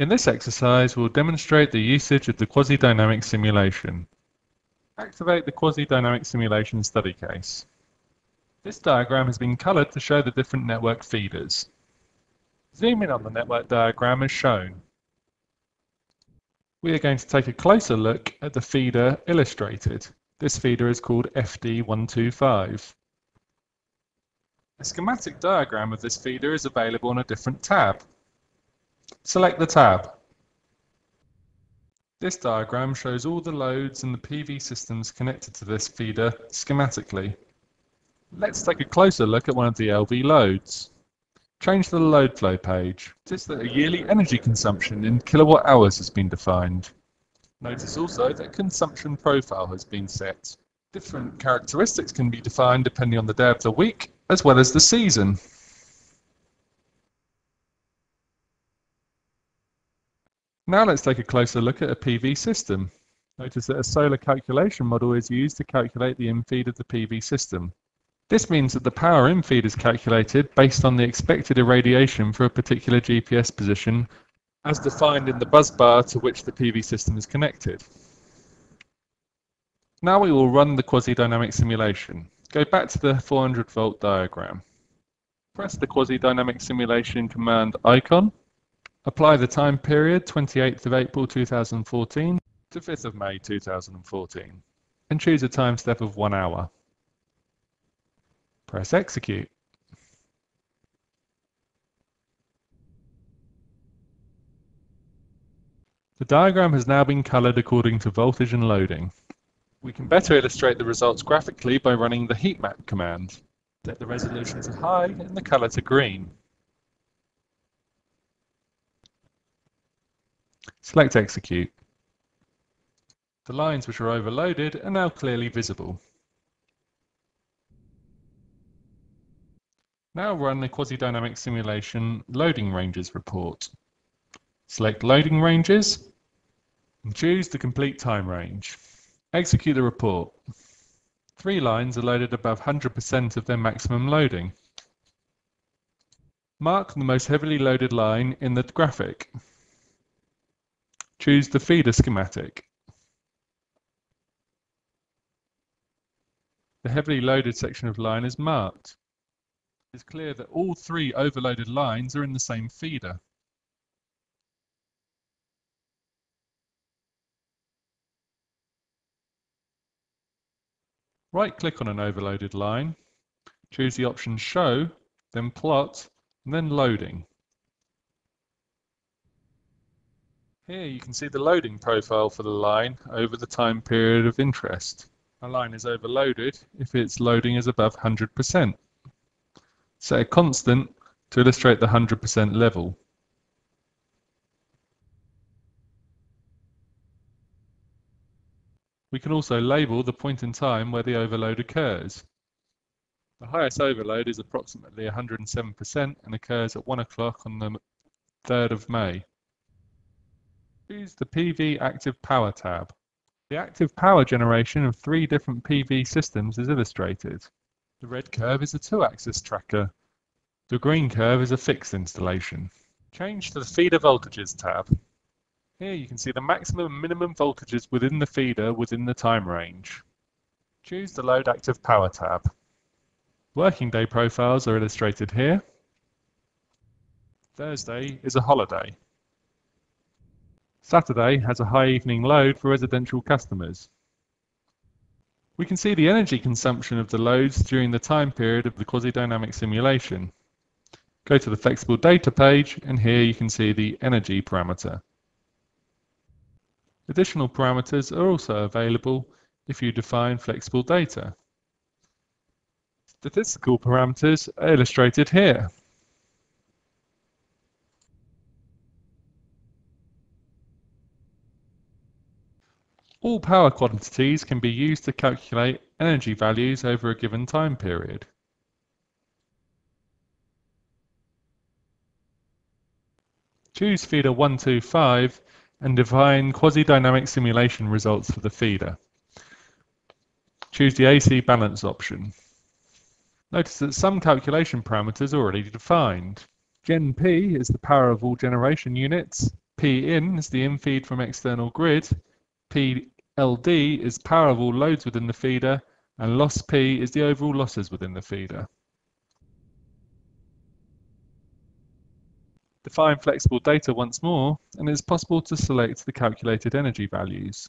In this exercise, we'll demonstrate the usage of the quasi-dynamic simulation. Activate the quasi-dynamic simulation study case. This diagram has been coloured to show the different network feeders. Zoom in on the network diagram as shown. We are going to take a closer look at the feeder illustrated. This feeder is called FD125. A schematic diagram of this feeder is available on a different tab. Select the tab. This diagram shows all the loads and the PV systems connected to this feeder schematically. Let's take a closer look at one of the LV loads. Change the load flow page. Notice that a yearly energy consumption in kilowatt hours has been defined. Notice also that consumption profile has been set. Different characteristics can be defined depending on the day of the week as well as the season. Now let's take a closer look at a PV system. Notice that a solar calculation model is used to calculate the infeed of the PV system. This means that the power infeed is calculated based on the expected irradiation for a particular GPS position as defined in the bus bar to which the PV system is connected. Now we will run the quasi-dynamic simulation. Go back to the 400 volt diagram. Press the quasi-dynamic simulation command icon Apply the time period 28th of April 2014 to 5th of May 2014 and choose a time step of 1 hour. Press execute. The diagram has now been coloured according to voltage and loading. We can better illustrate the results graphically by running the heat map command. Set the resolution to high and the colour to green. Select Execute. The lines which are overloaded are now clearly visible. Now run the quasi-dynamic simulation loading ranges report. Select loading ranges and choose the complete time range. Execute the report. Three lines are loaded above 100% of their maximum loading. Mark the most heavily loaded line in the graphic. Choose the feeder schematic. The heavily loaded section of line is marked. It is clear that all three overloaded lines are in the same feeder. Right-click on an overloaded line, choose the option Show, then Plot, and then Loading. Here you can see the loading profile for the line over the time period of interest. A line is overloaded if its loading is above 100%. Set a constant to illustrate the 100% level. We can also label the point in time where the overload occurs. The highest overload is approximately 107% and occurs at 1 o'clock on the 3rd of May. Choose the PV Active Power tab. The active power generation of three different PV systems is illustrated. The red curve is a two-axis tracker. The green curve is a fixed installation. Change to the Feeder Voltages tab. Here you can see the maximum and minimum voltages within the feeder within the time range. Choose the Load Active Power tab. Working day profiles are illustrated here. Thursday is a holiday. Saturday has a high evening load for residential customers. We can see the energy consumption of the loads during the time period of the quasi-dynamic simulation. Go to the flexible data page and here you can see the energy parameter. Additional parameters are also available if you define flexible data. Statistical parameters are illustrated here. All power quantities can be used to calculate energy values over a given time period. Choose feeder 125 and define quasi-dynamic simulation results for the feeder. Choose the AC balance option. Notice that some calculation parameters are already defined. Gen P is the power of all generation units, P in is the in-feed from external grid, PLD is power of all loads within the feeder, and loss P is the overall losses within the feeder. Define flexible data once more, and it is possible to select the calculated energy values.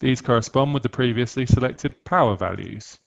These correspond with the previously selected power values.